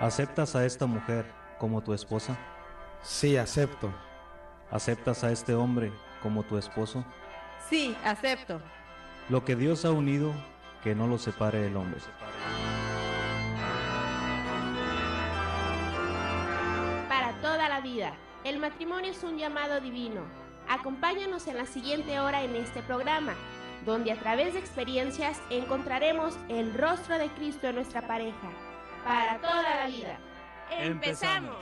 ¿Aceptas a esta mujer como tu esposa? Sí, acepto. ¿Aceptas a este hombre como tu esposo? Sí, acepto. Lo que Dios ha unido, que no lo separe el hombre. Para toda la vida, el matrimonio es un llamado divino. Acompáñanos en la siguiente hora en este programa, donde a través de experiencias encontraremos el rostro de Cristo en nuestra pareja. Para toda la vida. ¡Empezamos!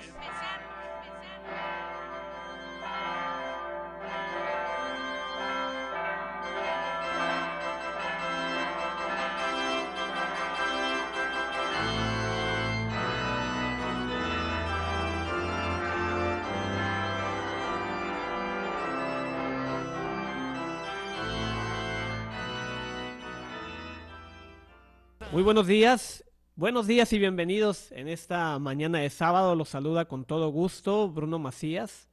Muy buenos días, buenos días y bienvenidos en esta mañana de sábado. Los saluda con todo gusto Bruno Macías,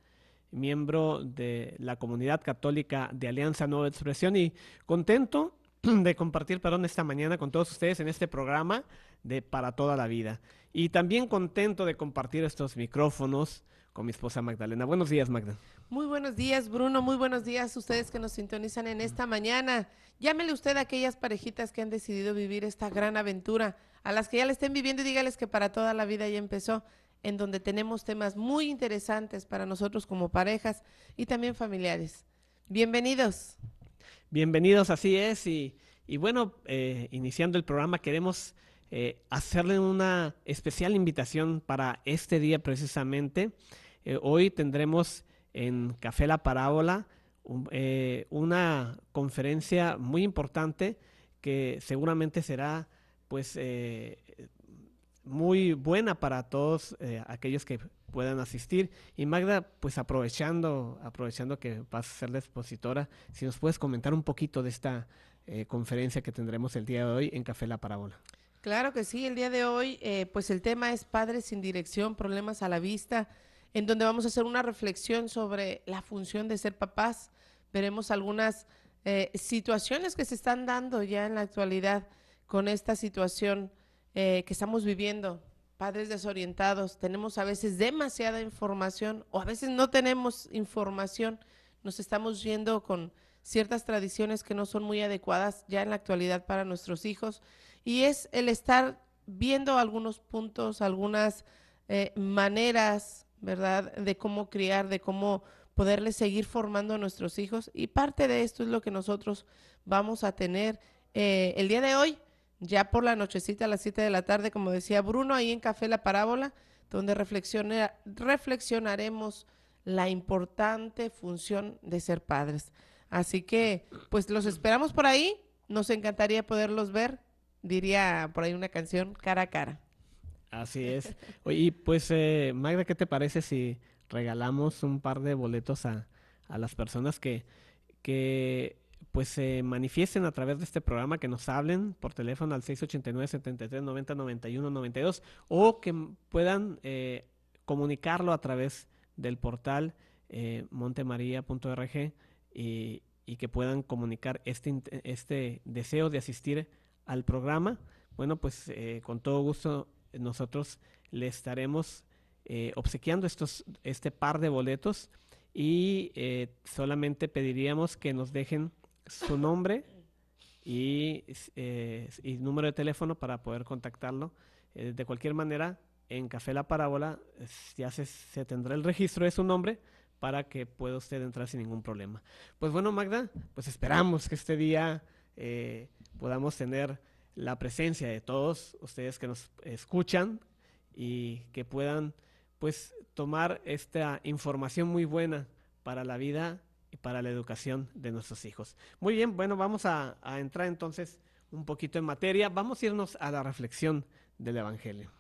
miembro de la comunidad católica de Alianza Nueva Expresión y contento de compartir, perdón, esta mañana con todos ustedes en este programa de Para toda la vida. Y también contento de compartir estos micrófonos con mi esposa Magdalena. Buenos días, Magda. Muy buenos días, Bruno. Muy buenos días ustedes que nos sintonizan en esta mañana. Llámele usted a aquellas parejitas que han decidido vivir esta gran aventura, a las que ya la estén viviendo y dígales que para toda la vida ya empezó, en donde tenemos temas muy interesantes para nosotros como parejas y también familiares. Bienvenidos. Bienvenidos, así es. Y, y bueno, eh, iniciando el programa, queremos eh, hacerle una especial invitación para este día precisamente. Eh, hoy tendremos en Café La Parábola eh, una conferencia muy importante que seguramente será pues eh, muy buena para todos eh, aquellos que puedan asistir. Y Magda, pues aprovechando, aprovechando que vas a ser la expositora, si nos puedes comentar un poquito de esta eh, conferencia que tendremos el día de hoy en Café La Parábola. Claro que sí, el día de hoy, eh, pues el tema es Padres sin dirección, problemas a la vista, en donde vamos a hacer una reflexión sobre la función de ser papás. Veremos algunas situaciones que se están dando ya en la actualidad con esta situación eh, que estamos viviendo. Padres desorientados, tenemos a veces demasiada información o a veces no tenemos información, nos estamos yendo con ciertas tradiciones que no son muy adecuadas ya en la actualidad para nuestros hijos y es el estar viendo algunos puntos, algunas eh, maneras, ¿verdad?, de cómo criar, de cómo poderles seguir formando a nuestros hijos. Y parte de esto es lo que nosotros vamos a tener eh, el día de hoy, ya por la nochecita a las 7 de la tarde, como decía Bruno, ahí en Café La Parábola, donde reflexionaremos la importante función de ser padres. Así que, pues los esperamos por ahí. Nos encantaría poderlos ver, diría por ahí una canción, cara a cara. Así es. Oye, pues eh, Magda, ¿qué te parece si regalamos un par de boletos a, a las personas que, que pues se manifiesten a través de este programa, que nos hablen por teléfono al 689 73 90 91 92 o que puedan eh, comunicarlo a través del portal eh, montemaria.org y, y que puedan comunicar este, este deseo de asistir al programa. Bueno, pues eh, con todo gusto nosotros le estaremos eh, obsequiando estos, este par de boletos y eh, solamente pediríamos que nos dejen su nombre y, eh, y número de teléfono para poder contactarlo. Eh, de cualquier manera, en Café La Parábola eh, ya se, tendrá el registro de su nombre para que pueda usted entrar sin ningún problema. Pues bueno, Magda, pues esperamos que este día podamos tener la presencia de todos ustedes que nos escuchan y que puedan pues tomar esta información muy buena para la vida para la educación de nuestros hijos. Muy bien, bueno, vamos a, entrar entonces un poquito en materia. Vamos a irnos a la reflexión del Evangelio.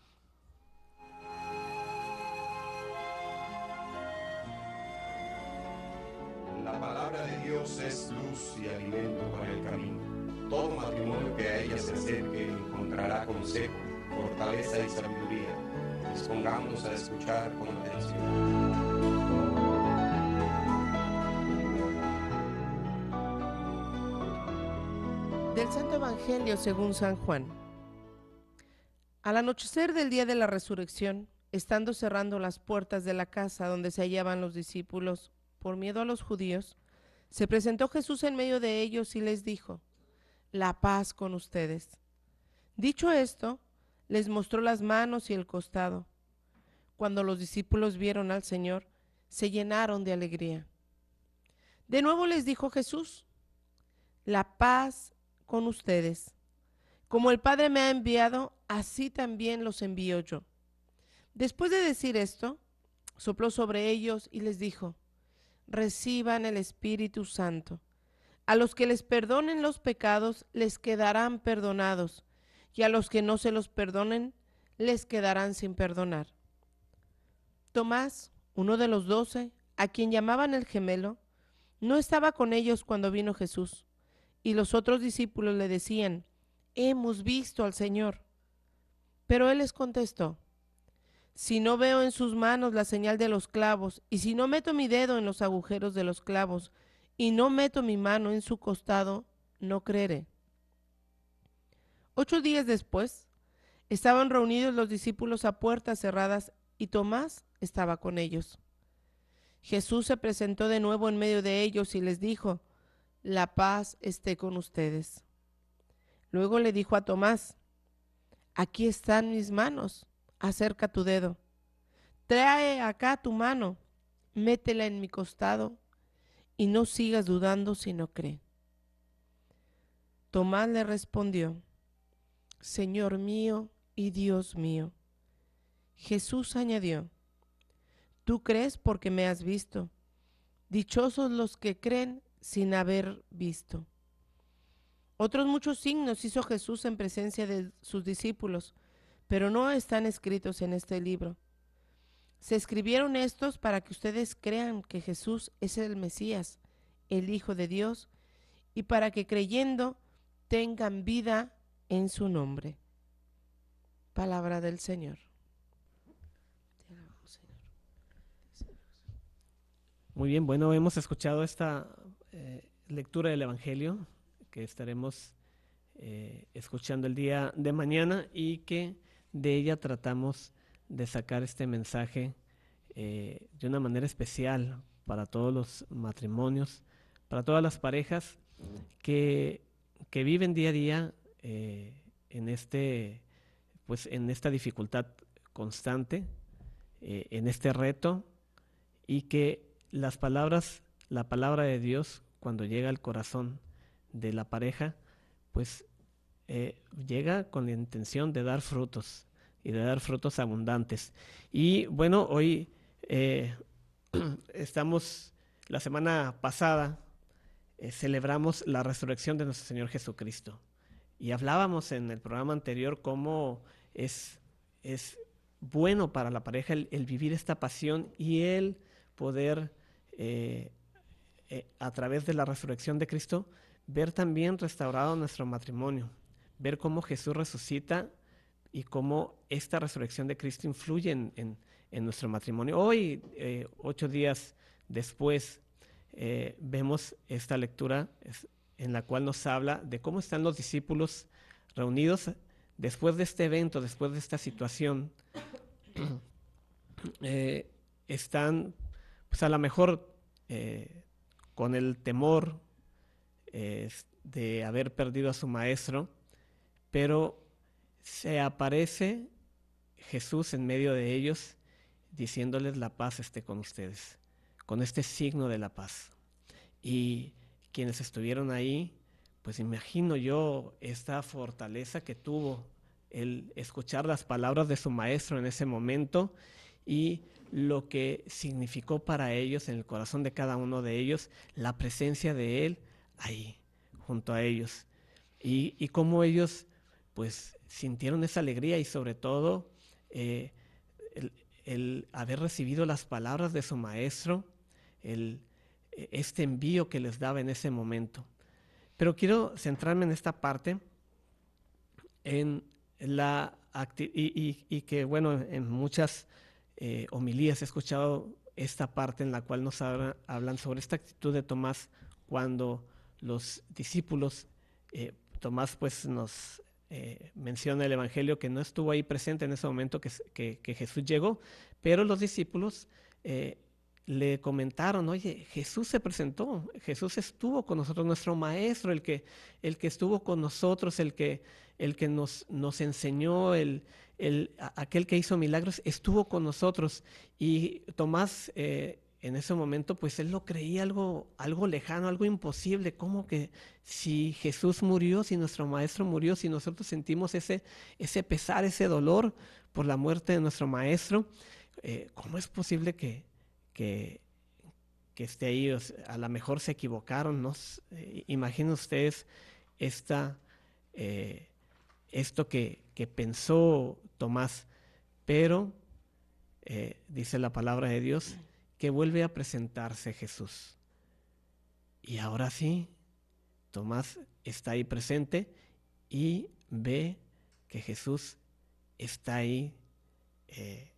La palabra de Dios es luz y alimento para el camino. Todo matrimonio que a ella se acerque encontrará consejo, fortaleza y sabiduría. Dispongámonos a escuchar con atención. Del Santo Evangelio según San Juan. Al anochecer del día de la resurrección, estando cerrando las puertas de la casa donde se hallaban los discípulos, por miedo a los judíos, se presentó Jesús en medio de ellos y les dijo, La paz con ustedes. Dicho esto, les mostró las manos y el costado. Cuando los discípulos vieron al Señor, se llenaron de alegría. De nuevo les dijo Jesús, La paz con ustedes. Como el Padre me ha enviado, así también los envío yo. Después de decir esto, sopló sobre ellos y les dijo, reciban el Espíritu Santo. A los que les perdonen los pecados, les quedarán perdonados, y a los que no se los perdonen, les quedarán sin perdonar. Tomás, uno de los doce, a quien llamaban el gemelo, no estaba con ellos cuando vino Jesús, y los otros discípulos le decían, hemos visto al Señor. Pero él les contestó, si no veo en sus manos la señal de los clavos, y si no meto mi dedo en los agujeros de los clavos, y no meto mi mano en su costado, no creeré. Ocho días después, estaban reunidos los discípulos a puertas cerradas, y Tomás estaba con ellos. Jesús se presentó de nuevo en medio de ellos y les dijo, La paz esté con ustedes. Luego le dijo a Tomás, aquí están mis manos, acerca tu dedo. Trae acá tu mano, métela en mi costado y no sigas dudando si no cree. Tomás le respondió, Señor mío y Dios mío. Jesús añadió, Tú crees porque me has visto. Dichosos los que creen sin haber visto. Otros muchos signos hizo Jesús en presencia de sus discípulos, pero no están escritos en este libro. Se escribieron estos para que ustedes crean que Jesús es el Mesías, el Hijo de Dios, y para que creyendo tengan vida en su nombre. Palabra del Señor. Muy bien, bueno, hemos escuchado esta eh, lectura del Evangelio que estaremos eh, escuchando el día de mañana y que de ella tratamos de sacar este mensaje eh, de una manera especial para todos los matrimonios, para todas las parejas que, que viven día a día en, este, pues, en esta dificultad constante, en este reto, y que las palabras, la palabra de Dios, cuando llega al corazón, de la pareja, pues eh, llega con la intención de dar frutos y de dar frutos abundantes. Y bueno, hoy eh, estamos, la semana pasada, eh, celebramos la resurrección de nuestro Señor Jesucristo. Y hablábamos en el programa anterior cómo es, es bueno para la pareja el, vivir esta pasión y el poder, a través de la resurrección de Cristo, ver también restaurado nuestro matrimonio, ver cómo Jesús resucita y cómo esta resurrección de Cristo influye en, nuestro matrimonio. Hoy, eh, ocho días después, eh, vemos esta lectura en la cual nos habla de cómo están los discípulos reunidos después de este evento, después de esta situación. Eh, están, pues a lo mejor, con el temor, de haber perdido a su maestro, pero se aparece Jesús en medio de ellos diciéndoles la paz esté con ustedes, con este signo de la paz. Y quienes estuvieron ahí, pues imagino yo esta fortaleza que tuvo el escuchar las palabras de su maestro en ese momento y lo que significó para ellos, en el corazón de cada uno de ellos, la presencia de Él ahí, junto a ellos. Y, y cómo ellos pues sintieron esa alegría y sobre todo eh, el, haber recibido las palabras de su maestro, el, este envío que les daba en ese momento. Pero quiero centrarme en esta parte, en la y, y, que bueno, en muchas eh, homilías he escuchado esta parte en la cual nos hablan sobre esta actitud de Tomás cuando los discípulos, eh, Tomás pues nos eh, menciona el Evangelio que no estuvo ahí presente en ese momento que, Jesús llegó, pero los discípulos eh, le comentaron, oye, Jesús se presentó, Jesús estuvo con nosotros, nuestro maestro, el que, el que estuvo con nosotros, el que, el que nos, nos enseñó, el, el, aquel que hizo milagros, estuvo con nosotros. Y Tomás eh, en ese momento, pues él lo creía algo, algo lejano, algo imposible, como que si Jesús murió, si nuestro maestro murió, si nosotros sentimos ese, ese pesar, ese dolor por la muerte de nuestro maestro, eh, ¿cómo es posible que, que, esté ahí? a lo mejor se equivocaron, ¿no? Eh, imaginen ustedes esta, eh, esto que, que, pensó Tomás, pero dice la palabra de Dios, que vuelve a presentarse Jesús. Y ahora sí, Tomás está ahí presente y ve que Jesús está ahí eh,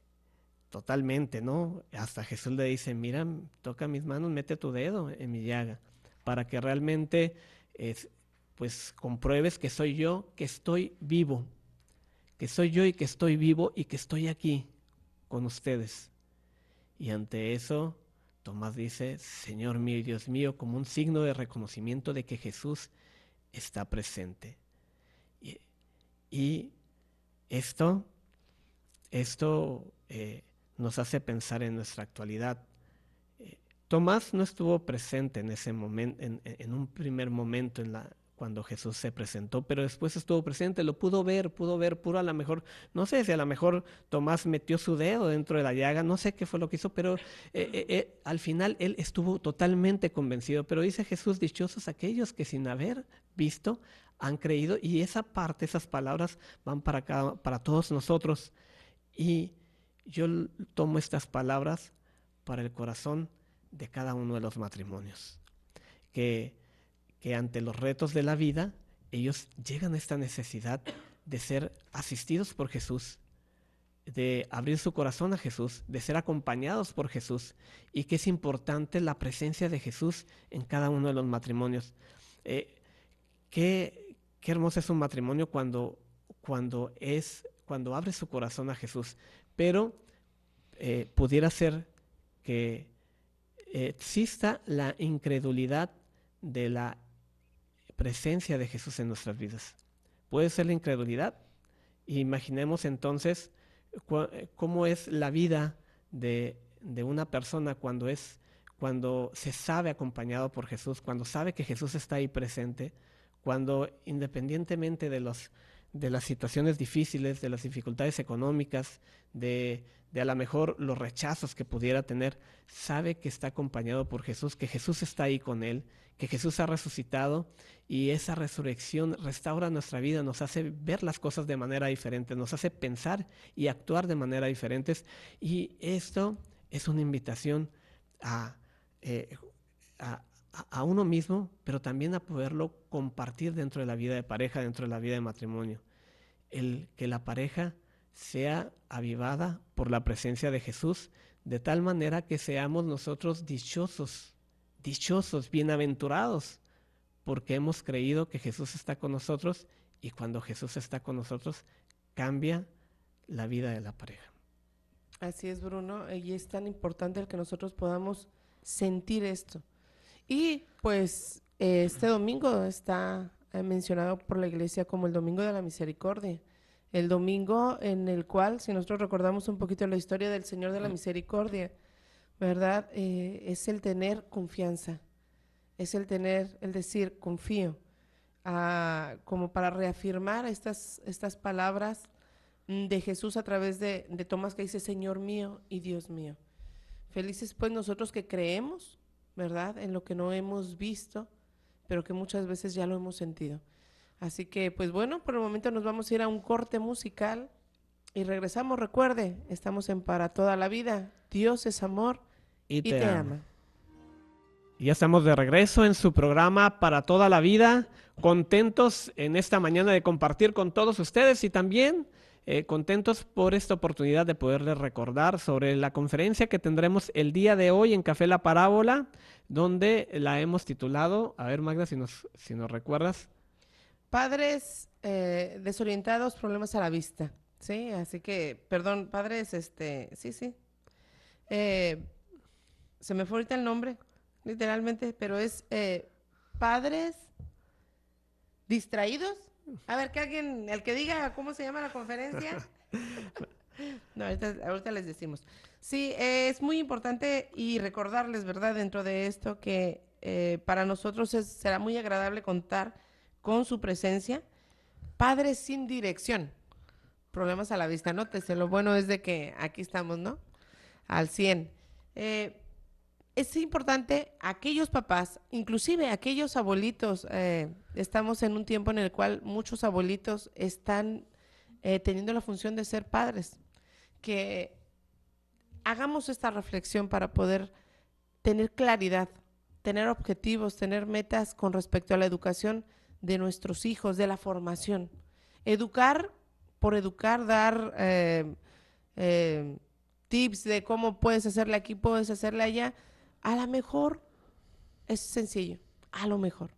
totalmente, ¿no? Hasta Jesús le dice, mira, toca mis manos, mete tu dedo en mi llaga, para que realmente, pues, compruebes que soy yo, que estoy vivo, que soy yo y que estoy vivo y que estoy aquí con ustedes. Y ante eso, Tomás dice, Señor mío y Dios mío, como un signo de reconocimiento de que Jesús está presente. Y, esto, esto eh, nos hace pensar en nuestra actualidad. Eh, Tomás no estuvo presente en ese momento, en, un primer momento en la, cuando Jesús se presentó, pero después estuvo presente, lo pudo ver, pudo ver, puro a lo mejor, no sé si a lo mejor Tomás metió su dedo dentro de la llaga, no sé qué fue lo que hizo, pero eh, eh, eh, al final él estuvo totalmente convencido. Pero dice Jesús, dichosos aquellos que sin haber visto han creído, y esa parte, esas palabras van para, cada, para todos nosotros. Y yo tomo estas palabras para el corazón de cada uno de los matrimonios. Que que ante los retos de la vida, ellos llegan a esta necesidad de ser asistidos por Jesús, de abrir su corazón a Jesús, de ser acompañados por Jesús, y que es importante la presencia de Jesús en cada uno de los matrimonios. Eh, qué, hermoso es un matrimonio cuando, cuando, es, cuando abre su corazón a Jesús, pero eh, pudiera ser que exista la incredulidad de la presencia de Jesús en nuestras vidas. Puede ser la incredulidad. Imaginemos entonces cómo es la vida de, una persona cuando es cuando se sabe acompañado por Jesús, cuando sabe que Jesús está ahí presente, cuando independientemente de los de las situaciones difíciles, de las dificultades económicas, de, de a lo mejor los rechazos que pudiera tener, sabe que está acompañado por Jesús, que Jesús está ahí con él, que Jesús ha resucitado y esa resurrección restaura nuestra vida, nos hace ver las cosas de manera diferente, nos hace pensar y actuar de manera diferentes. Y esto es una invitación a, eh, a, a uno mismo, pero también a poderlo compartir dentro de la vida de pareja, dentro de la vida de matrimonio. El que la pareja sea avivada por la presencia de Jesús, de tal manera que seamos nosotros dichosos, dichosos, bienaventurados, porque hemos creído que Jesús está con nosotros y cuando Jesús está con nosotros cambia la vida de la pareja. Así es, Bruno, y es tan importante el que nosotros podamos sentir esto. Y pues este domingo está eh, mencionado por la iglesia como el Domingo de la Misericordia el domingo en el cual, si nosotros recordamos un poquito la historia del Señor de la Misericordia, ¿verdad? Eh, es el tener confianza, es el tener, el decir, confío, ah, como para reafirmar estas, estas palabras mm, de Jesús a través de, de Tomás que dice, Señor mío y Dios mío. Felices pues nosotros que creemos, ¿verdad? En lo que no hemos visto, pero que muchas veces ya lo hemos sentido. Así que, pues bueno, por el momento nos vamos a ir a un corte musical y regresamos. Recuerde, estamos en Para Toda la Vida. Dios es amor y, te, ama. Y ya estamos de regreso en su programa Para Toda la Vida. Contentos en esta mañana de compartir con todos ustedes y también eh, contentos por esta oportunidad de poderles recordar sobre la conferencia que tendremos el día de hoy en Café La Parábola, donde la hemos titulado, a ver Magda, si nos, si nos recuerdas, Padres eh, desorientados, problemas a la vista. Sí, así que, perdón, padres, este, sí, sí. Eh, se me fue ahorita el nombre, literalmente, pero es eh, padres distraídos. A ver, que alguien, el que diga cómo se llama la conferencia. no, ahorita, ahorita les decimos. Sí, es muy importante y recordarles, ¿verdad? Dentro de esto que eh, para nosotros es, será muy agradable contar con su presencia. Padres sin dirección. Problemas a la vista, nótese. Lo bueno es de que aquí estamos, ¿no? Al 100. Eh, es importante aquellos papás, inclusive aquellos abuelitos, eh, estamos en un tiempo en el cual muchos abuelitos están eh, teniendo la función de ser padres, que hagamos esta reflexión para poder tener claridad, tener objetivos, tener metas con respecto a la educación de nuestros hijos, de la formación. Educar por educar, dar eh, eh, tips de cómo puedes hacerle aquí, puedes hacerle allá, a lo mejor es sencillo, a lo mejor.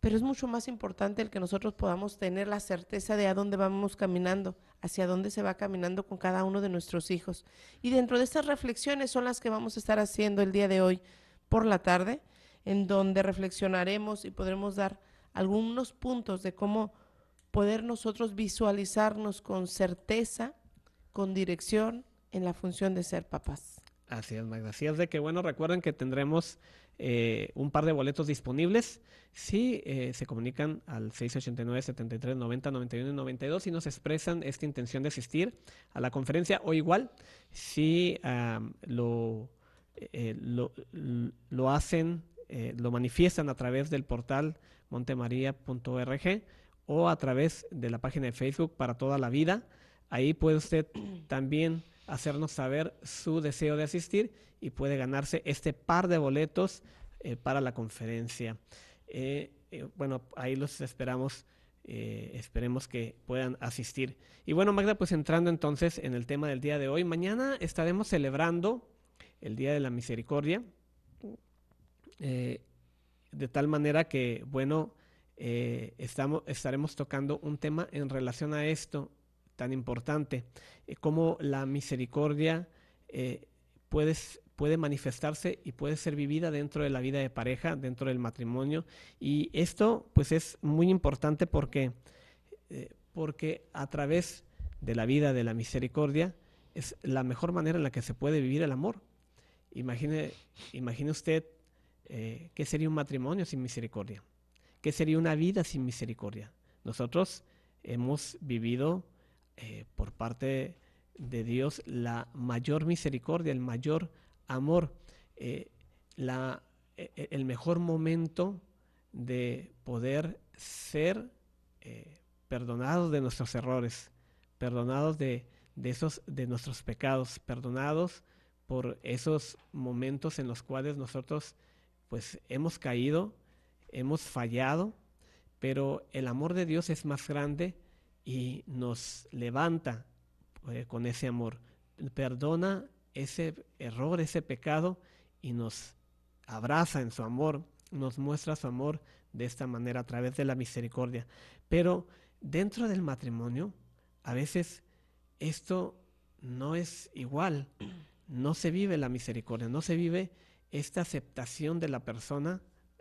Pero es mucho más importante el que nosotros podamos tener la certeza de a dónde vamos caminando, hacia dónde se va caminando con cada uno de nuestros hijos. Y dentro de estas reflexiones son las que vamos a estar haciendo el día de hoy por la tarde, en donde reflexionaremos y podremos dar algunos puntos de cómo poder nosotros visualizarnos con certeza, con dirección en la función de ser papás. Así es, Magda. Así es de que, bueno, recuerden que tendremos eh, un par de boletos disponibles. Si eh, se comunican al 689 73 90 91 y 92 y nos expresan esta intención de asistir a la conferencia, o igual, si lo, eh, lo, lo, hacen, lo manifiestan a través del portal montemaria.org o a través de la página de Facebook para toda la vida. Ahí puede usted también hacernos saber su deseo de asistir y puede ganarse este par de boletos eh, para la conferencia. Eh, eh, bueno, ahí los esperamos, esperemos que puedan asistir. Y bueno, Magda, pues entrando entonces en el tema del día de hoy, mañana estaremos celebrando el Día de la Misericordia, de tal manera que, bueno, estamos, estaremos tocando un tema en relación a esto tan importante, eh, cómo la misericordia eh, puede, puede manifestarse y puede ser vivida dentro de la vida de pareja, dentro del matrimonio. Y esto pues es muy importante porque, eh, porque a través de la vida de la misericordia es la mejor manera en la que se puede vivir el amor. Imagine, imagine usted qué sería un matrimonio sin misericordia, qué sería una vida sin misericordia. Nosotros hemos vivido eh, por parte de Dios la mayor misericordia, el mayor amor, eh, la, e, e, el mejor momento de poder ser eh, perdonados de nuestros errores, perdonados de, de, esos, de nuestros pecados, perdonados por esos momentos en los cuales nosotros pues hemos caído, hemos fallado, pero el amor de Dios es más grande y nos levanta eh, con ese amor. Perdona ese error, ese pecado y nos abraza en su amor, nos muestra su amor de esta manera a través de la misericordia. Pero dentro del matrimonio, a veces esto no es igual, no se vive la misericordia, no se vive esta aceptación de la persona,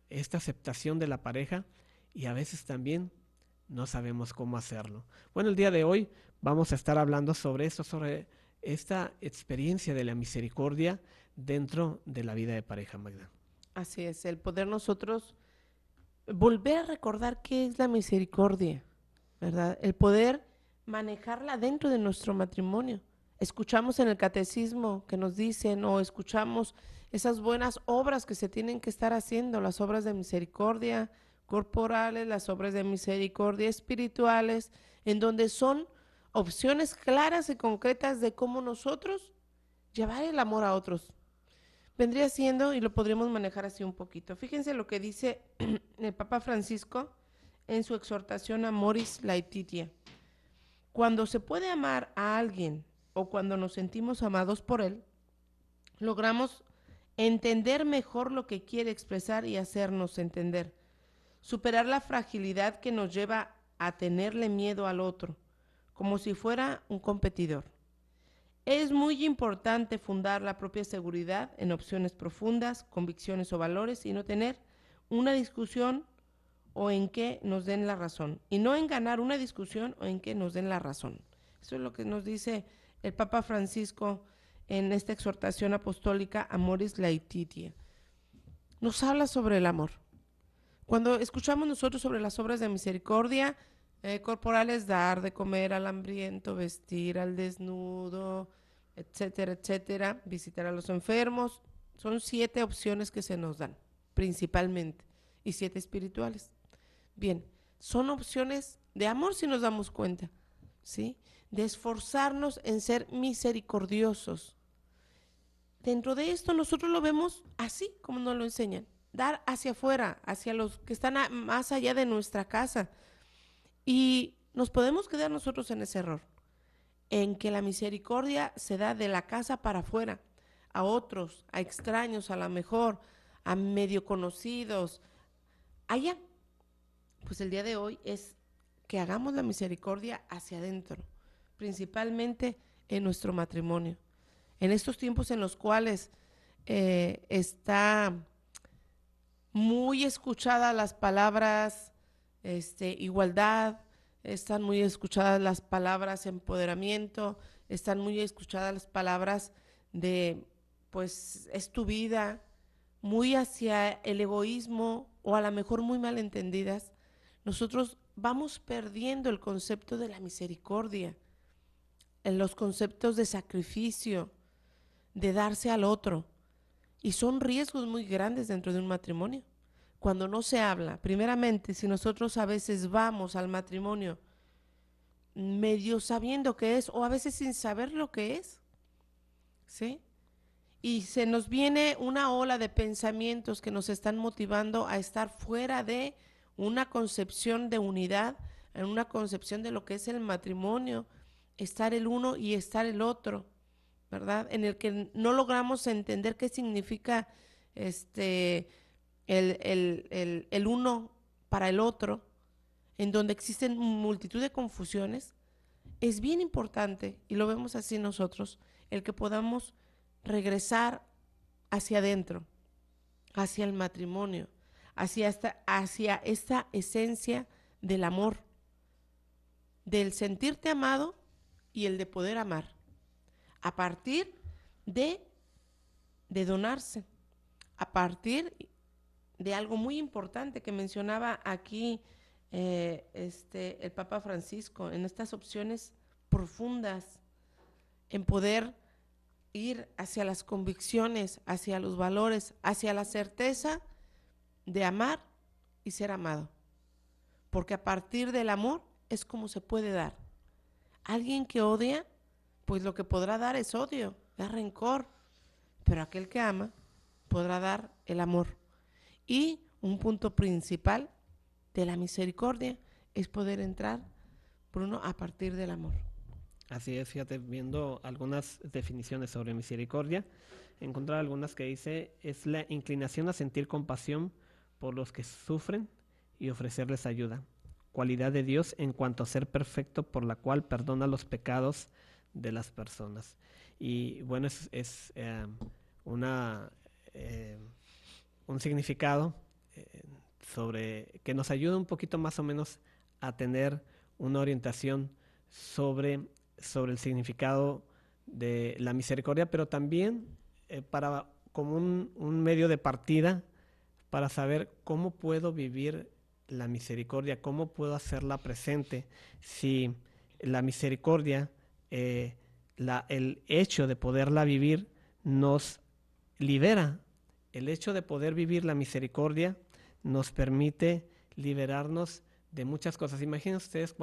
esta aceptación de la pareja y a veces también no sabemos cómo hacerlo. Bueno, el día de hoy vamos a estar hablando sobre esto, sobre esta experiencia de la misericordia dentro de la vida de pareja, Magda. Así es, el poder nosotros volver a recordar qué es la misericordia, ¿verdad? El poder manejarla dentro de nuestro matrimonio. Escuchamos en el catecismo que nos dicen o escuchamos esas buenas obras que se tienen que estar haciendo, las obras de misericordia, corporales, las obras de misericordia espirituales, en donde son opciones claras y concretas de cómo nosotros llevar el amor a otros. Vendría siendo, y lo podríamos manejar así un poquito. Fíjense lo que dice el Papa Francisco en su exhortación a Moris Laetitia. Cuando se puede amar a alguien o cuando nos sentimos amados por él, logramos entender mejor lo que quiere expresar y hacernos entender superar la fragilidad que nos lleva a tenerle miedo al otro, como si fuera un competidor. Es muy importante fundar la propia seguridad en opciones profundas, convicciones o valores y no tener una discusión o en que nos den la razón. Y no en ganar una discusión o en que nos den la razón. Eso es lo que nos dice el Papa Francisco en esta exhortación apostólica Amoris Laetitia. Nos habla sobre el amor. Cuando escuchamos nosotros sobre las obras de misericordia, eh, corporales, dar de comer al hambriento, vestir al desnudo, etcétera, etcétera, visitar a los enfermos. Son siete opciones que se nos dan, principalmente, y siete espirituales. Bien, son opciones de amor si nos damos cuenta, ¿sí? De esforzarnos en ser misericordiosos. Dentro de esto nosotros lo vemos así como nos lo enseñan, dar hacia afuera, hacia los que están más allá de nuestra casa y nos podemos quedar nosotros en ese error, en que la misericordia se da de la casa para afuera, a otros, a extraños, a lo mejor, a medio conocidos, allá. Pues el día de hoy es que hagamos la misericordia hacia adentro, principalmente en nuestro matrimonio. En estos tiempos en los cuales eh, está muy escuchada las palabras este, igualdad, están muy escuchadas las palabras empoderamiento, están muy escuchadas las palabras de, pues, es tu vida, muy hacia el egoísmo o a lo mejor muy mal entendidas, nosotros vamos perdiendo el concepto de la misericordia, en los conceptos de sacrificio, de darse al otro. Y son riesgos muy grandes dentro de un matrimonio cuando no se habla, primeramente, si nosotros a veces vamos al matrimonio medio sabiendo qué es o a veces sin saber lo que es, ¿sí? Y se nos viene una ola de pensamientos que nos están motivando a estar fuera de una concepción de unidad, en una concepción de lo que es el matrimonio, estar el uno y estar el otro, ¿verdad? En el que no logramos entender qué significa este el, uno para el otro, en donde existen multitud de confusiones, es bien importante, y lo vemos así nosotros, el que podamos regresar hacia adentro, hacia el matrimonio, hacia hacia esta esencia del amor, del sentirte amado y el de poder amar, a partir de, de donarse, a partir de algo muy importante que mencionaba aquí eh, este, el Papa Francisco, en estas opciones profundas, en poder ir hacia las convicciones, hacia los valores, hacia la certeza de amar y ser amado. Porque a partir del amor es como se puede dar. Alguien que odia, pues lo que podrá dar es odio, es rencor. Pero aquel que ama podrá dar el amor. Y un punto principal de la misericordia es poder entrar, Bruno, a partir del amor. Así es, fíjate, viendo algunas definiciones sobre misericordia, encontrar algunas que dice es la inclinación a sentir compasión por los que sufren y ofrecerles ayuda. Cualidad de Dios en cuanto a ser perfecto por la cual perdona los pecados de las personas. Y bueno, es, eh, una eh, un significado eh, sobre que nos ayuda un poquito más o menos a tener una orientación sobre, sobre el significado de la misericordia, pero también eh, para como un, un, medio de partida para saber cómo puedo vivir la misericordia, cómo puedo hacerla presente, si la misericordia, eh, el hecho de poderla vivir nos libera el hecho de poder vivir la misericordia nos permite liberarnos de muchas cosas. Imaginen ustedes,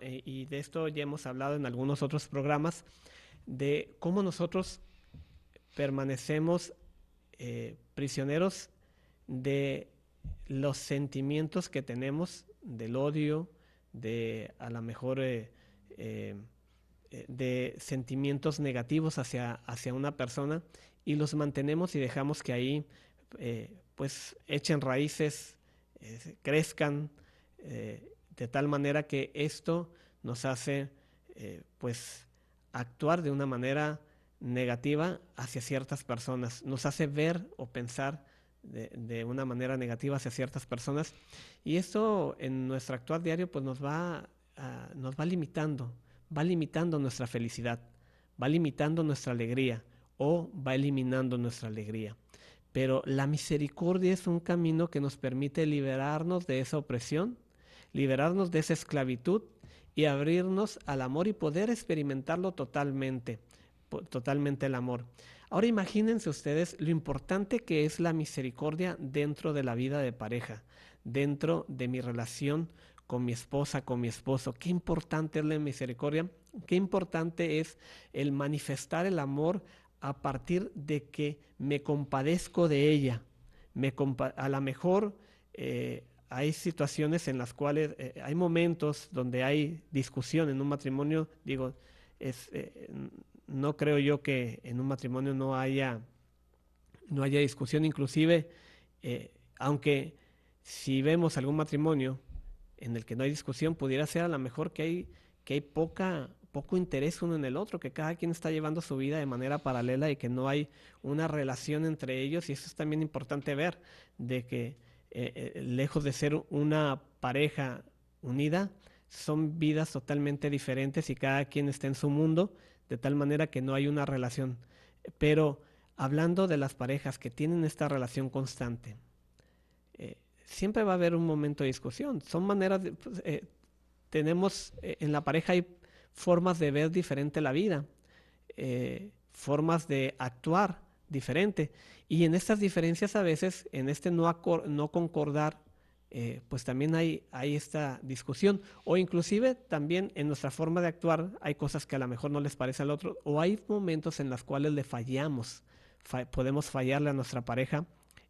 eh, y de esto ya hemos hablado en algunos otros programas, de cómo nosotros permanecemos eh, prisioneros de los sentimientos que tenemos, del odio, de a lo mejor de sentimientos negativos hacia, hacia una persona y los mantenemos y dejamos que ahí eh, pues echen raíces, eh, crezcan, eh, de tal manera que esto nos hace eh, pues actuar de una manera negativa hacia ciertas personas, nos hace ver o pensar de, una manera negativa hacia ciertas personas y esto en nuestro actuar diario pues nos va, nos va limitando, va limitando nuestra felicidad, va limitando nuestra alegría o va eliminando nuestra alegría. Pero la misericordia es un camino que nos permite liberarnos de esa opresión, liberarnos de esa esclavitud y abrirnos al amor y poder experimentarlo totalmente, totalmente el amor. Ahora imagínense ustedes lo importante que es la misericordia dentro de la vida de pareja, dentro de mi relación con mi esposa, con mi esposo. Qué importante es la misericordia, qué importante es el manifestar el amor a partir de que me compadezco de ella. A lo mejor eh, hay situaciones en las cuales eh, hay momentos donde hay discusión en un matrimonio, digo, eh, no creo yo que en un matrimonio no haya, no haya discusión, inclusive, aunque si vemos algún matrimonio en el que no hay discusión, pudiera ser a lo mejor que hay, que hay poca, poco interés uno en el otro, que cada quien está llevando su vida de manera paralela y que no hay una relación entre ellos. Y eso es también importante ver, de que eh, eh, lejos de ser una pareja unida, son vidas totalmente diferentes y cada quien está en su mundo, de tal manera que no hay una relación. Pero hablando de las parejas que tienen esta relación constante, eh, siempre va a haber un momento de discusión. Son maneras pues, tenemos en la pareja hay formas de ver diferente la vida, eh, formas de actuar diferente. Y en estas diferencias a veces, en este no, no concordar, eh, pues también hay, hay esta discusión. O inclusive también en nuestra forma de actuar hay cosas que a lo mejor no les parece al otro. O hay momentos en los cuales le fallamos. podemos fallarle a nuestra pareja.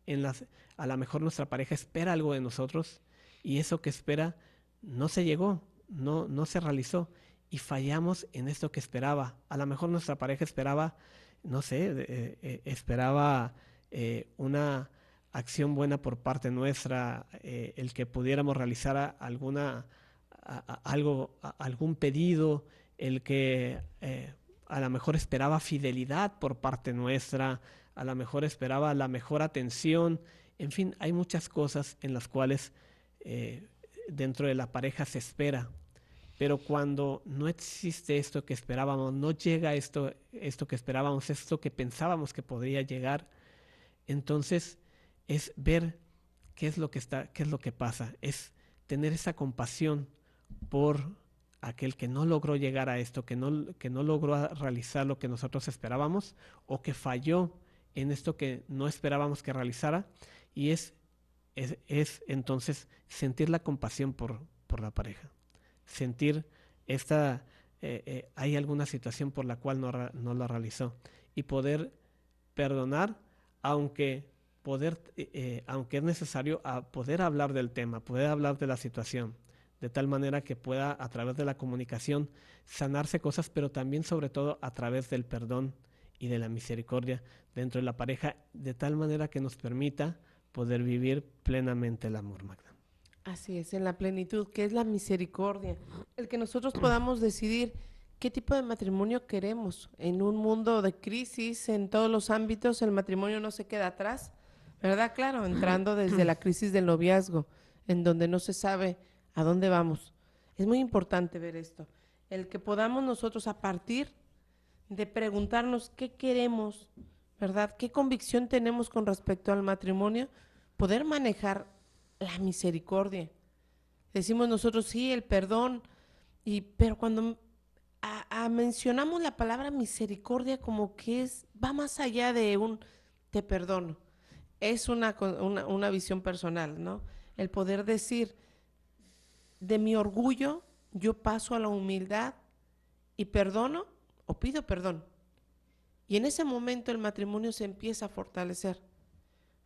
En las, a lo mejor nuestra pareja espera algo de nosotros y eso que espera no se llegó, no, no se realizó y fallamos en esto que esperaba. A lo mejor nuestra pareja esperaba, no sé, eh, eh, esperaba eh, una acción buena por parte nuestra, el que pudiéramos realizar alguna, algo, algún pedido, el que a lo mejor esperaba fidelidad por parte nuestra, a lo mejor esperaba la mejor atención, en fin, hay muchas cosas en las cuales dentro de la pareja se espera. Pero cuando no existe esto que esperábamos, no llega esto, esto que esperábamos, esto que pensábamos que podría llegar, entonces es ver qué es lo que está, qué es lo que pasa, es tener esa compasión por aquel que no logró llegar a esto, que no, que no logró realizar lo que nosotros esperábamos o que falló en esto que no esperábamos que realizara y es, es, es entonces sentir la compasión por, por la pareja. Sentir esta, eh, eh, hay alguna situación por la cual no, no la realizó. Y poder perdonar, aunque poder, eh, aunque es necesario a poder hablar del tema, poder hablar de la situación, de tal manera que pueda a través de la comunicación sanarse cosas, pero también sobre todo a través del perdón y de la misericordia dentro de la pareja, de tal manera que nos permita poder vivir plenamente el amor, Magda. Así es, en la plenitud, que es la misericordia. El que nosotros podamos decidir qué tipo de matrimonio queremos. En un mundo de crisis, en todos los ámbitos, el matrimonio no se queda atrás, ¿verdad? Claro, entrando desde la crisis del noviazgo, en donde no se sabe a dónde vamos. Es muy importante ver esto. El que podamos nosotros a partir de preguntarnos qué queremos, ¿verdad? ¿Qué convicción tenemos con respecto al matrimonio? Poder manejar la misericordia. Decimos nosotros, sí, el perdón, y, pero cuando mencionamos la palabra misericordia como que es, va más allá de un te perdono. Es una, una, una visión personal, ¿no? El poder decir, de mi orgullo, yo paso a la humildad y perdono o pido perdón. Y en ese momento el matrimonio se empieza a fortalecer.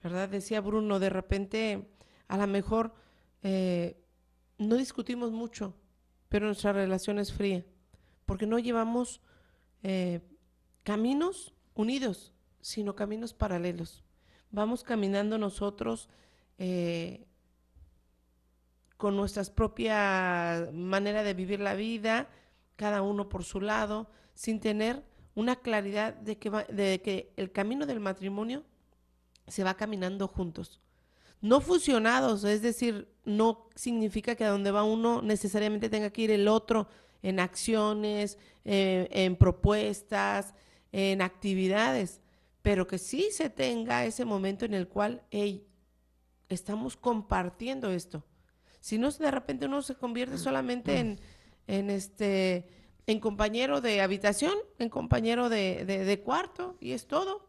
¿Verdad? Decía Bruno, de repente a lo mejor eh, no discutimos mucho, pero nuestra relación es fría, porque no llevamos eh, caminos unidos, sino caminos paralelos. Vamos caminando nosotros eh, con nuestras propias manera de vivir la vida, cada uno por su lado, sin tener una claridad de que, el camino del matrimonio se va caminando juntos. No fusionados, es decir, no significa que a donde va uno necesariamente tenga que ir el otro en acciones, eh, en propuestas, en actividades, pero que sí se tenga ese momento en el cual hey, estamos compartiendo esto. Si no, de repente uno se convierte solamente en, en este en compañero de habitación, en compañero de, de, cuarto, y es todo,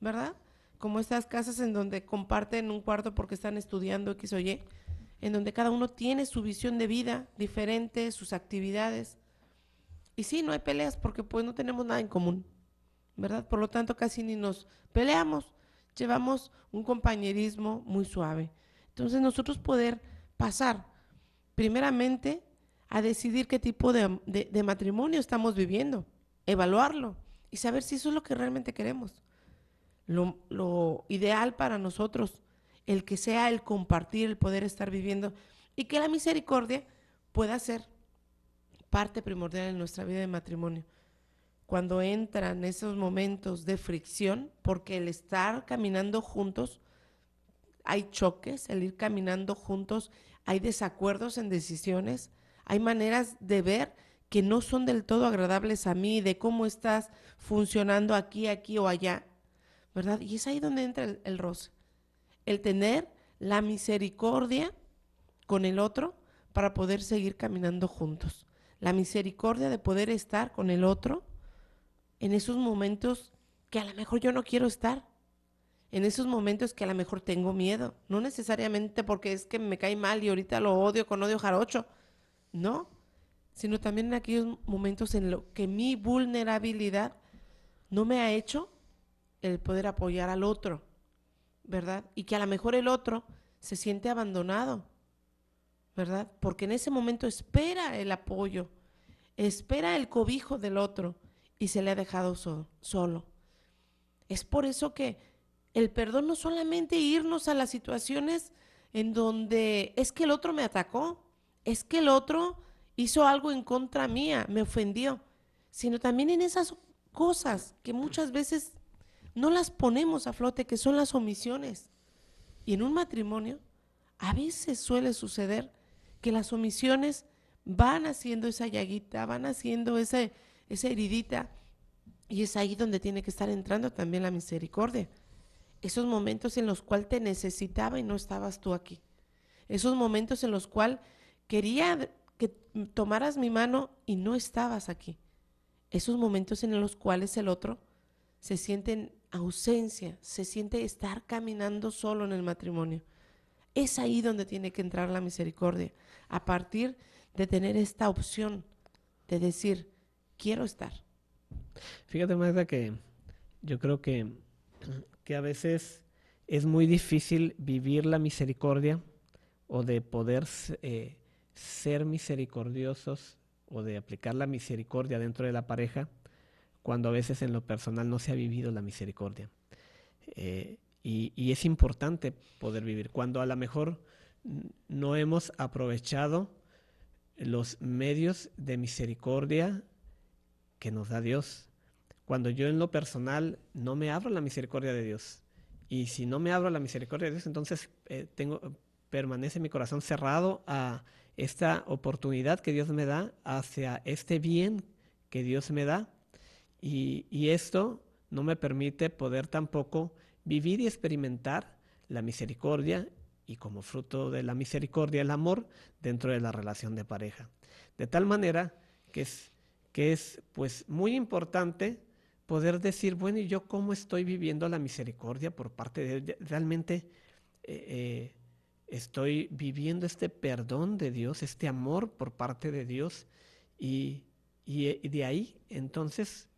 ¿verdad? Como estas casas en donde comparten un cuarto porque están estudiando X o Y, en donde cada uno tiene su visión de vida diferente, sus actividades. Y sí, no hay peleas porque pues no tenemos nada en común, ¿verdad? Por lo tanto, casi ni nos peleamos, llevamos un compañerismo muy suave. Entonces nosotros poder pasar primeramente a decidir qué tipo de, matrimonio estamos viviendo, evaluarlo y saber si eso es lo que realmente queremos. Lo, lo, ideal para nosotros, el que sea el compartir, el poder estar viviendo y que la misericordia pueda ser parte primordial en nuestra vida de matrimonio. Cuando entran esos momentos de fricción, porque el estar caminando juntos, hay choques, el ir caminando juntos, hay desacuerdos en decisiones, hay maneras de ver que no son del todo agradables a mí, de cómo estás funcionando aquí, aquí o allá, ¿verdad? Y es ahí donde entra el, el roce. El tener la misericordia con el otro para poder seguir caminando juntos. La misericordia de poder estar con el otro en esos momentos que a lo mejor yo no quiero estar. En esos momentos que a lo mejor tengo miedo. No necesariamente porque es que me cae mal y ahorita lo odio con odio jarocho no, sino también en aquellos momentos en los que mi vulnerabilidad no me ha hecho el poder apoyar al otro, ¿verdad? Y que a lo mejor el otro se siente abandonado, ¿verdad? Porque en ese momento espera el apoyo, espera el cobijo del otro y se le ha dejado solo. Es por eso que el perdón no solamente irnos a las situaciones en donde es que el otro me atacó, es que el otro hizo algo en contra mía, me ofendió, sino también en esas cosas que muchas veces no las ponemos a flote, que son las omisiones. Y en un matrimonio a veces suele suceder que las omisiones van haciendo esa llaguita, van haciendo esa, esa heridita, y es ahí donde tiene que estar entrando también la misericordia. Esos momentos en los cuales te necesitaba y no estabas tú aquí. Esos momentos en los cuales Quería que tomaras mi mano y no estabas aquí. Esos momentos en los cuales el otro se siente en ausencia, se siente estar caminando solo en el matrimonio. Es ahí donde tiene que entrar la misericordia, a partir de tener esta opción de decir, quiero estar. Fíjate, Magda, que yo creo que, que a veces es muy difícil vivir la misericordia o de poder eh, ser misericordiosos o de aplicar la misericordia dentro de la pareja cuando a veces en lo personal no se ha vivido la misericordia. Eh, y, es importante poder vivir cuando a lo mejor no hemos aprovechado los medios de misericordia que nos da Dios. Cuando yo en lo personal no me abro la misericordia de Dios. Y si no me abro la misericordia de Dios, entonces eh, tengo, permanece mi corazón cerrado a esta oportunidad que Dios me da hacia este bien que Dios me da. Y, esto no me permite poder tampoco vivir y experimentar la misericordia y como fruto de la misericordia el amor dentro de la relación de pareja. De tal manera que es, que es pues muy importante poder decir, bueno, ¿y yo cómo estoy viviendo la misericordia por parte de realmente eh, eh, estoy viviendo este perdón de Dios, este amor por parte de Dios y, de ahí entonces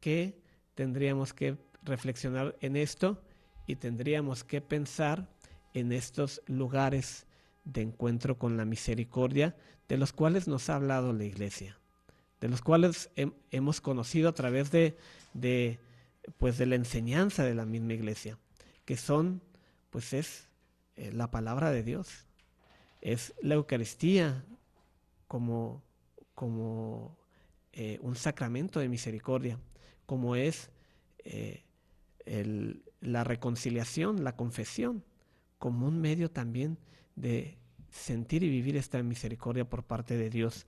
que tendríamos que reflexionar en esto y tendríamos que pensar en estos lugares de encuentro con la misericordia de los cuales nos ha hablado la iglesia, de los cuales hemos conocido a través de, de, pues de la enseñanza de la misma iglesia, que son, pues es eh, la palabra de Dios. es la Eucaristía como, como eh, un sacramento de misericordia, como es eh, la reconciliación, la confesión, como un medio también de sentir y vivir esta misericordia por parte de Dios,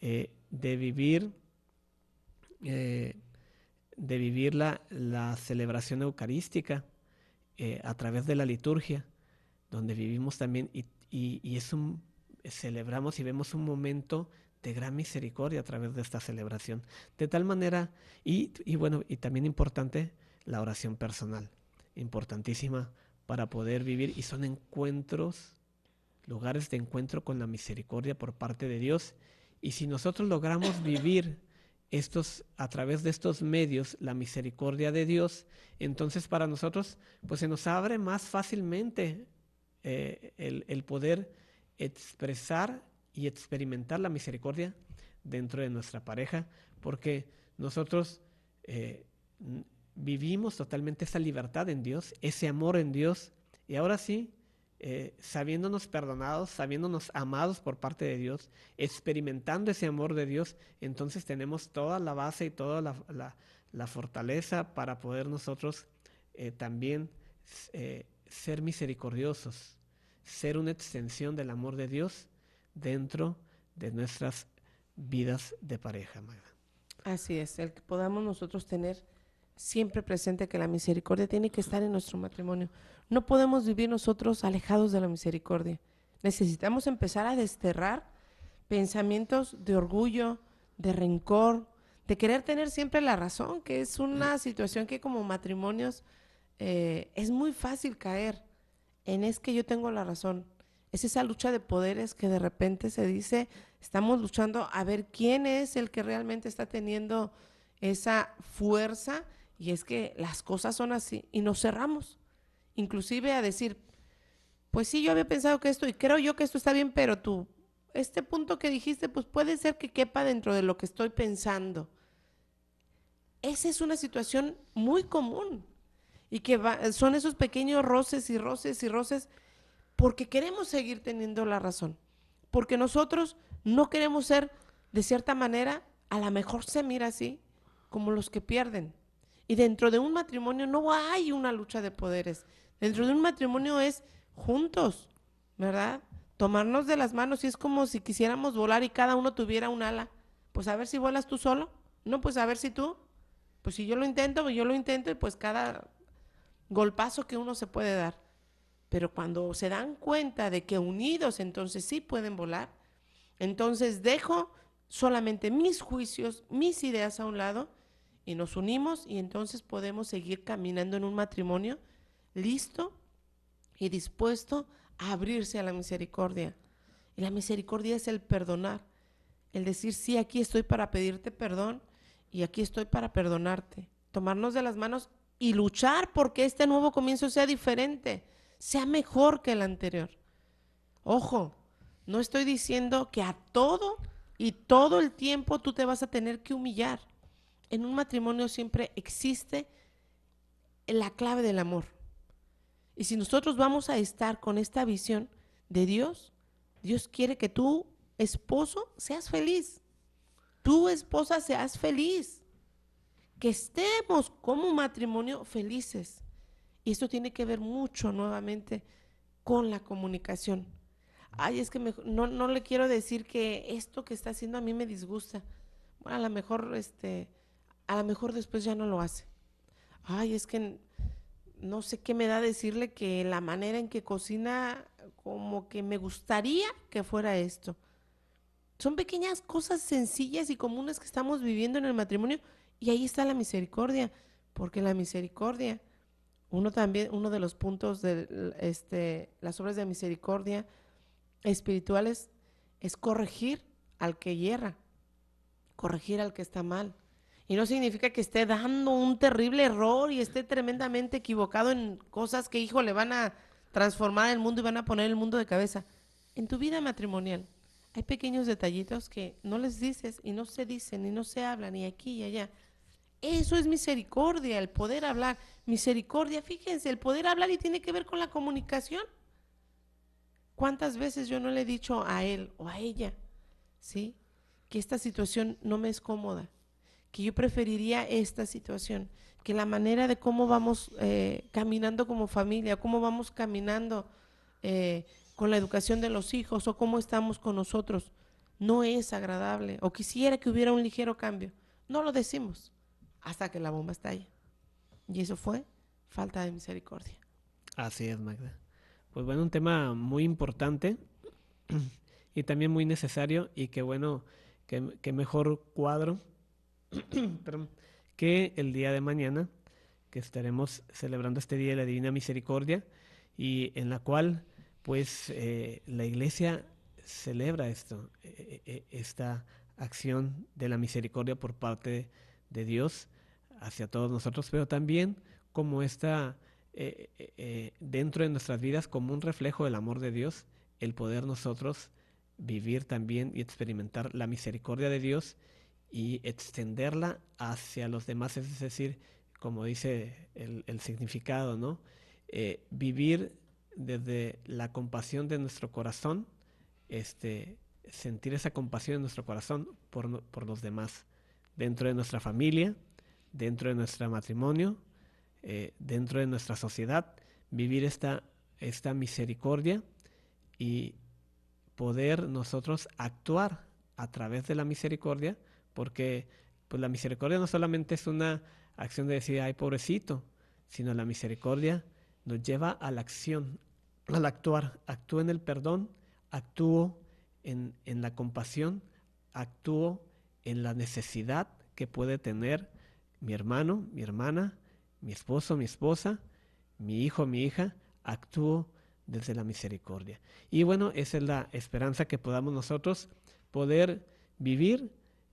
de vivir, de vivir la, celebración eucarística a través de la liturgia, donde vivimos también y, y es un, celebramos y vemos un momento de gran misericordia a través de esta celebración. De tal manera, y, bueno, y también importante, la oración personal, importantísima para poder vivir, y son encuentros, lugares de encuentro con la misericordia por parte de Dios. Y si nosotros logramos vivir estos, a través de estos medios, la misericordia de Dios, entonces para nosotros, pues se nos abre más fácilmente eh, el, poder expresar y experimentar la misericordia dentro de nuestra pareja, porque nosotros eh, vivimos totalmente esa libertad en Dios, ese amor en Dios, y ahora sí, eh, sabiéndonos perdonados, sabiéndonos amados por parte de Dios, experimentando ese amor de Dios, entonces tenemos toda la base y toda la, fortaleza para poder nosotros también ser misericordiosos, ser una extensión del amor de Dios dentro de nuestras vidas de pareja, Magda. Así es, el que podamos nosotros tener siempre presente que la misericordia tiene que estar en nuestro matrimonio. No podemos vivir nosotros alejados de la misericordia. Necesitamos empezar a desterrar pensamientos de orgullo, de rencor, de querer tener siempre la razón, que es una situación que como matrimonios eh, es muy fácil caer en es que yo tengo la razón. Es esa lucha de poderes que de repente se dice, estamos luchando a ver quién es el que realmente está teniendo esa fuerza y es que las cosas son así y nos cerramos, inclusive a decir, pues sí, yo había pensado que esto y creo yo que esto está bien, pero tú, este punto que dijiste, pues puede ser que quepa dentro de lo que estoy pensando. Esa es una situación muy común y que son esos pequeños roces y roces y roces porque queremos seguir teniendo la razón, porque nosotros no queremos ser, de cierta manera, a lo mejor se mira así, como los que pierden. Y dentro de un matrimonio no hay una lucha de poderes. Dentro de un matrimonio es juntos, ¿verdad? Tomarnos de las manos y es como si quisiéramos volar y cada uno tuviera un ala. Pues a ver si vuelas tú solo. No, pues a ver si tú. Pues si yo lo intento, yo lo intento y pues cada golpazo que uno se puede dar. Pero cuando se dan cuenta de que unidos entonces sí pueden volar, entonces dejo solamente mis juicios, mis ideas a un lado y nos unimos y entonces podemos seguir caminando en un matrimonio listo y dispuesto a abrirse a la misericordia. Y la misericordia es el perdonar, el decir, sí, aquí estoy para pedirte perdón y aquí estoy para perdonarte. Tomarnos de las manos y luchar porque este nuevo comienzo sea diferente sea mejor que el anterior. Ojo, no estoy diciendo que a todo y todo el tiempo tú te vas a tener que humillar. En un matrimonio siempre existe la clave del amor. Y si nosotros vamos a estar con esta visión de Dios, Dios quiere que tú, esposo, seas feliz. Tu esposa seas feliz. Que estemos como matrimonio felices. Y esto tiene que ver mucho nuevamente con la comunicación. Ay, es que no, no le quiero decir que esto que está haciendo a mí me disgusta. Bueno, a lo mejor, este, a lo mejor después ya no lo hace. Ay, es que no sé qué me da decirle que la manera en que cocina, como que me gustaría que fuera esto. Son pequeñas cosas sencillas y comunes que estamos viviendo en el matrimonio y ahí está la misericordia, porque la misericordia uno también, uno de los puntos de este, las obras de misericordia espirituales es corregir al que hierra, corregir al que está mal. Y no significa que esté dando un terrible error y esté tremendamente equivocado en cosas que, hijo, le van a transformar el mundo y van a poner el mundo de cabeza. En tu vida matrimonial hay pequeños detallitos que no les dices y no se dicen y no se hablan ni aquí y allá. Eso es misericordia, el poder hablar. Misericordia, fíjense, el poder hablar y tiene que ver con la comunicación. ¿Cuántas veces yo no le he dicho a él o a ella, ¿sí? Que esta situación no me es cómoda, que yo preferiría esta situación, que la manera de cómo vamos eh, caminando como familia, cómo vamos caminando eh, con la educación de los hijos o cómo estamos con nosotros, no es agradable o quisiera que hubiera un ligero cambio. No lo decimos hasta que la bomba estalla. Y eso fue falta de misericordia. Así es, Magda. Pues bueno, un tema muy importante y también muy necesario y que bueno, que, mejor cuadro que el día de mañana, que estaremos celebrando este Día de la Divina Misericordia y en la cual pues eh, la iglesia celebra esto, eh, eh, esta acción de la misericordia por parte de Dios hacia todos nosotros, pero también como está dentro de nuestras vidas como un reflejo del amor de Dios, el poder nosotros vivir también y experimentar la misericordia de Dios y extenderla hacia los demás, es decir, como dice el, significado, ¿no? vivir desde la compasión de nuestro corazón, este, sentir esa compasión en nuestro corazón por, por los demás, dentro de nuestra familia, dentro de nuestro matrimonio, eh, dentro de nuestra sociedad, vivir esta, esta misericordia y poder nosotros actuar a través de la misericordia, porque pues la misericordia no solamente es una acción de decir, ay, pobrecito, sino la misericordia nos lleva a la acción, al actuar. Actúo en el perdón, actúo en, la compasión, actúo en la necesidad que puede tener mi hermano, mi hermana, mi esposo, mi esposa, mi hijo, mi hija, actúo desde la misericordia. Y bueno, esa es la esperanza que podamos nosotros poder vivir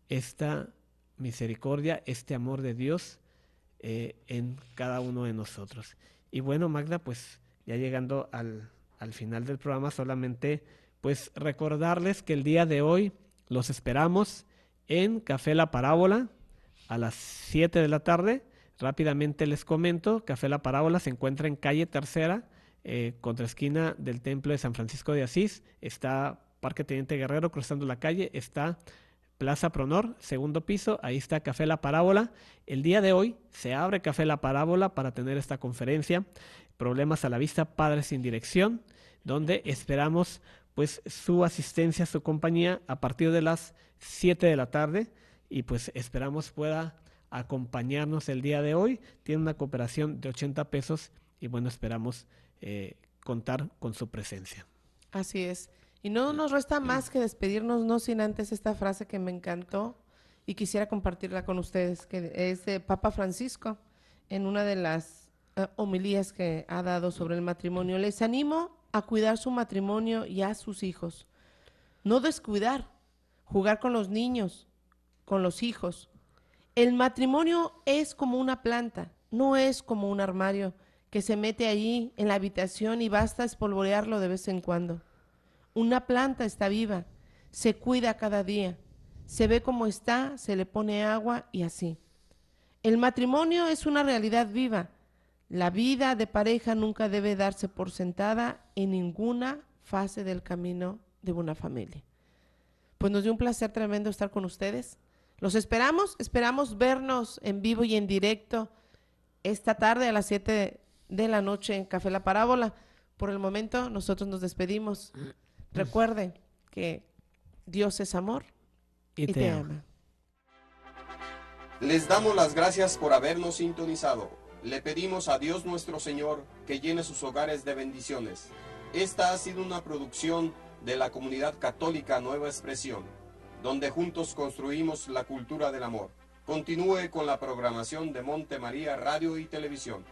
esta misericordia, este amor de Dios eh, en cada uno de nosotros. Y bueno, Magda, pues ya llegando al, al final del programa, solamente pues recordarles que el día de hoy los esperamos en Café La Parábola a las 7 de la tarde. Rápidamente les comento, Café La Parábola se encuentra en calle Tercera, eh, contra esquina del Templo de San Francisco de Asís. Está Parque Teniente Guerrero cruzando la calle, está Plaza Pronor, segundo piso, ahí está Café La Parábola. El día de hoy se abre Café La Parábola para tener esta conferencia, Problemas a la Vista, Padres sin Dirección, donde esperamos pues su asistencia, su compañía a partir de las 7 de la tarde y pues esperamos pueda acompañarnos el día de hoy. Tiene una cooperación de 80 pesos y bueno, esperamos eh, contar con su presencia. Así es. Y no nos resta más que despedirnos, no sin antes esta frase que me encantó y quisiera compartirla con ustedes, que es de Papa Francisco en una de las eh, homilías que ha dado sobre el matrimonio. Les animo a cuidar su matrimonio y a sus hijos. No descuidar, jugar con los niños, con los hijos. El matrimonio es como una planta, no es como un armario que se mete allí en la habitación y basta espolvorearlo de vez en cuando. Una planta está viva, se cuida cada día, se ve como está, se le pone agua y así. El matrimonio es una realidad viva la vida de pareja nunca debe darse por sentada en ninguna fase del camino de una familia. Pues nos dio un placer tremendo estar con ustedes. Los esperamos, esperamos vernos en vivo y en directo esta tarde a las 7 de la noche en Café La Parábola. Por el momento nosotros nos despedimos. Recuerden que Dios es amor y, te, ama. Les damos las gracias por habernos sintonizado. Le pedimos a Dios nuestro Señor que llene sus hogares de bendiciones. Esta ha sido una producción de la comunidad católica Nueva Expresión, donde juntos construimos la cultura del amor. Continúe con la programación de Monte María Radio y Televisión.